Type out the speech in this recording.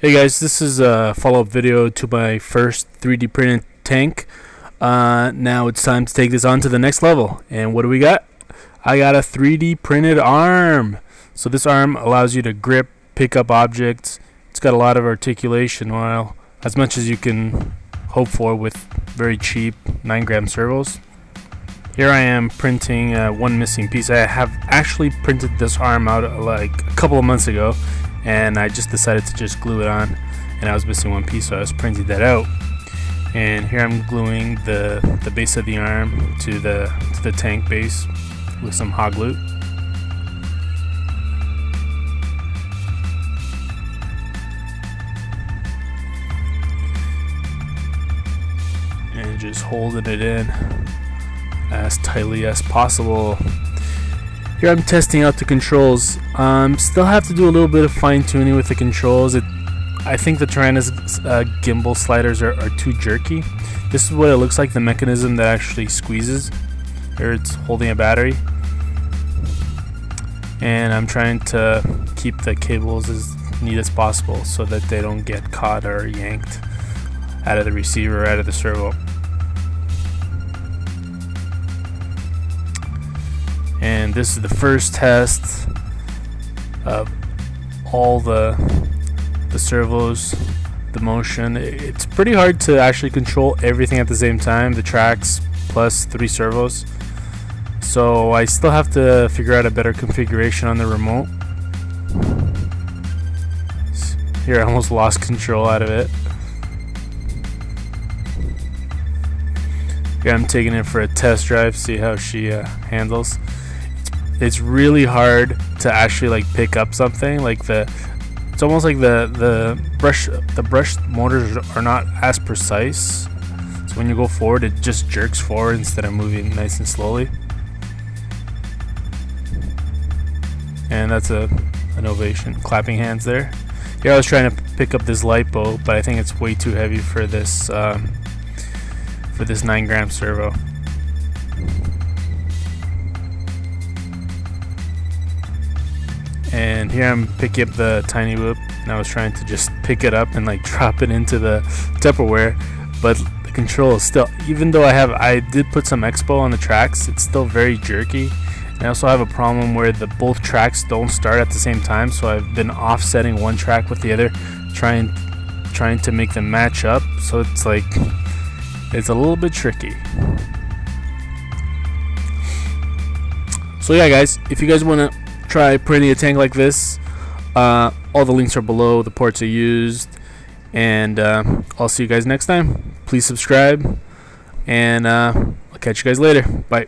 Hey guys, this is a follow-up video to my first 3D printed tank. Uh, now it's time to take this on to the next level. And what do we got? I got a 3D printed arm. So this arm allows you to grip, pick up objects. It's got a lot of articulation, while as much as you can hope for with very cheap 9 gram servos. Here I am printing uh, one missing piece. I have actually printed this arm out uh, like a couple of months ago and I just decided to just glue it on and I was missing one piece so I was printing that out and here I'm gluing the the base of the arm to the to the tank base with some hot glue and just holding it in as tightly as possible. Here I'm testing out the controls. Um, still have to do a little bit of fine tuning with the controls. It, I think the Taranis uh, gimbal sliders are, are too jerky. This is what it looks like, the mechanism that actually squeezes. Here it's holding a battery. And I'm trying to keep the cables as neat as possible so that they don't get caught or yanked out of the receiver, or out of the servo. And this is the first test of all the the servos the motion. It's pretty hard to actually control everything at the same time the tracks plus three servos. So I still have to figure out a better configuration on the remote. Here I almost lost control out of it. Yeah, I'm taking it for a test drive see how she uh, handles it's really hard to actually like pick up something like the it's almost like the the brush the brush motors are not as precise. So when you go forward it just jerks forward instead of moving nice and slowly. And that's a an ovation. Clapping hands there. Here I was trying to pick up this lipo but I think it's way too heavy for this um, for this 9 gram servo and here I'm picking up the tiny whoop. And I was trying to just pick it up and like drop it into the Tupperware. But the control is still even though I have I did put some expo on the tracks it's still very jerky. I also have a problem where the both tracks don't start at the same time. So I've been offsetting one track with the other trying trying to make them match up. So it's like it's a little bit tricky. So yeah guys if you guys want to try printing a tank like this. Uh, all the links are below, the ports are used, and uh, I'll see you guys next time. Please subscribe, and uh, I'll catch you guys later. Bye.